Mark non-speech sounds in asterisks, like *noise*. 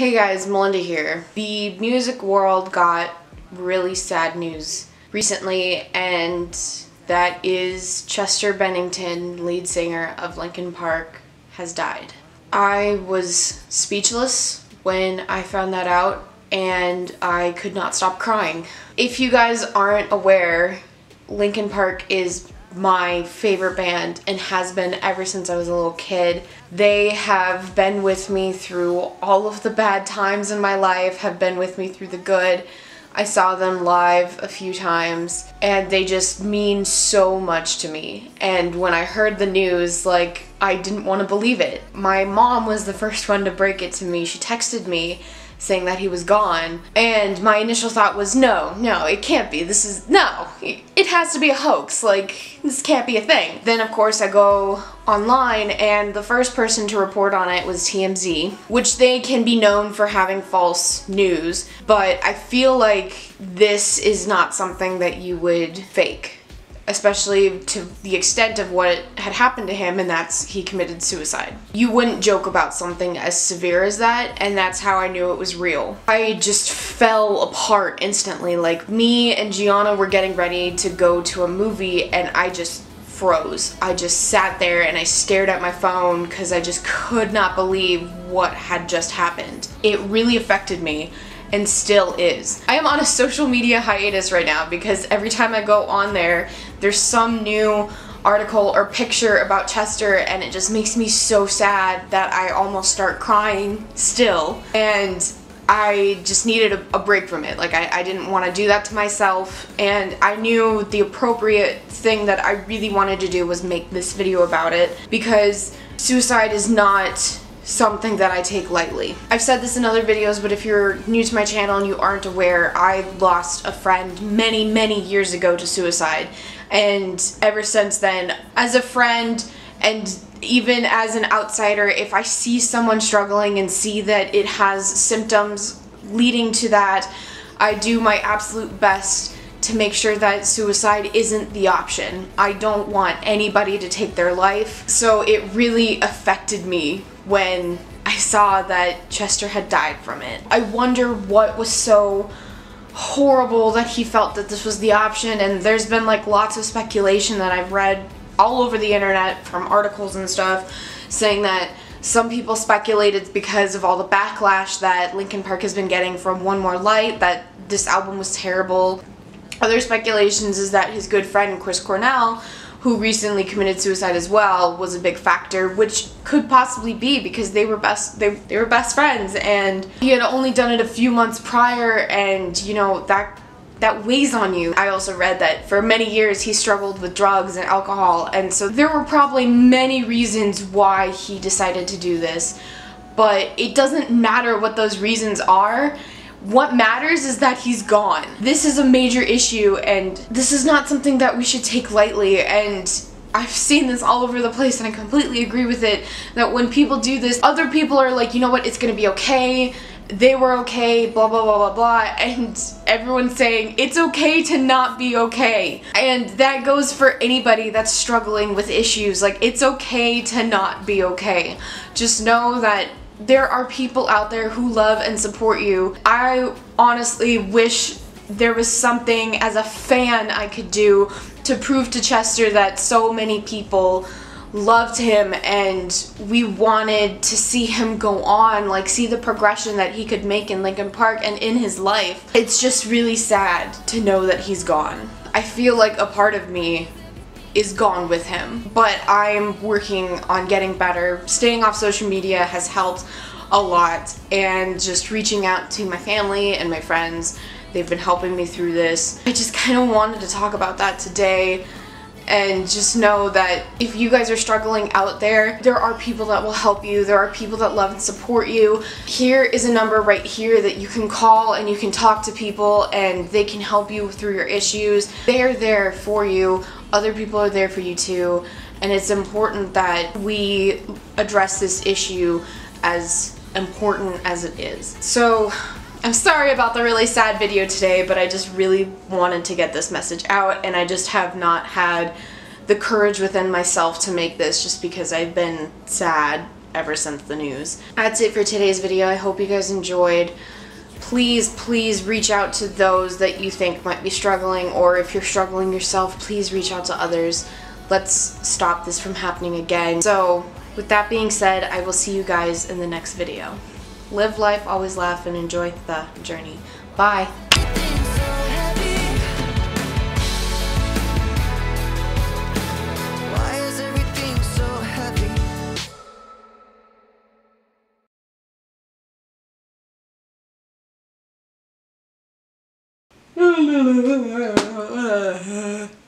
Hey guys, Melinda here. The music world got really sad news recently and that is Chester Bennington, lead singer of Linkin Park, has died. I was speechless when I found that out and I could not stop crying. If you guys aren't aware, Linkin Park is my favorite band and has been ever since I was a little kid. They have been with me through all of the bad times in my life, have been with me through the good. I saw them live a few times and they just mean so much to me. And when I heard the news, like, I didn't want to believe it. My mom was the first one to break it to me. She texted me saying that he was gone. And my initial thought was, no, no, it can't be. This is, no, it has to be a hoax. Like, this can't be a thing. Then, of course, I go online and the first person to report on it was TMZ, which they can be known for having false news, but I feel like this is not something that you would fake especially to the extent of what had happened to him, and that's he committed suicide. You wouldn't joke about something as severe as that, and that's how I knew it was real. I just fell apart instantly. Like, me and Gianna were getting ready to go to a movie, and I just froze. I just sat there and I stared at my phone because I just could not believe what had just happened. It really affected me and still is. I am on a social media hiatus right now because every time I go on there, there's some new article or picture about Chester and it just makes me so sad that I almost start crying still. And I just needed a, a break from it. Like, I, I didn't want to do that to myself, and I knew the appropriate thing that I really wanted to do was make this video about it because suicide is not something that I take lightly. I've said this in other videos, but if you're new to my channel and you aren't aware, I lost a friend many, many years ago to suicide. And ever since then, as a friend and even as an outsider, if I see someone struggling and see that it has symptoms leading to that, I do my absolute best to make sure that suicide isn't the option. I don't want anybody to take their life. So it really affected me when I saw that Chester had died from it. I wonder what was so horrible that he felt that this was the option and there's been like lots of speculation that I've read all over the internet from articles and stuff saying that some people speculate it's because of all the backlash that Linkin Park has been getting from One More Light, that this album was terrible. Other speculations is that his good friend Chris Cornell who recently committed suicide as well was a big factor which could possibly be because they were best they, they were best friends. And he had only done it a few months prior and you know that that weighs on you. I also read that for many years he struggled with drugs and alcohol. And so there were probably many reasons why he decided to do this. But it doesn't matter what those reasons are what matters is that he's gone. This is a major issue and this is not something that we should take lightly and I've seen this all over the place and I completely agree with it that when people do this, other people are like, you know what, it's gonna be okay, they were okay, blah blah blah blah blah, and everyone's saying it's okay to not be okay. And that goes for anybody that's struggling with issues, like it's okay to not be okay. Just know that there are people out there who love and support you. I honestly wish there was something as a fan I could do to prove to Chester that so many people loved him and we wanted to see him go on, like see the progression that he could make in Linkin Park and in his life. It's just really sad to know that he's gone. I feel like a part of me is gone with him. But I'm working on getting better. Staying off social media has helped a lot and just reaching out to my family and my friends. They've been helping me through this. I just kind of wanted to talk about that today and just know that if you guys are struggling out there, there are people that will help you. There are people that love and support you. Here is a number right here that you can call and you can talk to people and they can help you through your issues. They're there for you. Other people are there for you too. And it's important that we address this issue as important as it is. So I'm sorry about the really sad video today, but I just really wanted to get this message out and I just have not had the courage within myself to make this just because I've been sad ever since the news. That's it for today's video. I hope you guys enjoyed. Please, please reach out to those that you think might be struggling, or if you're struggling yourself, please reach out to others. Let's stop this from happening again. So, with that being said, I will see you guys in the next video. Live life, always laugh, and enjoy the journey. Bye. *laughs*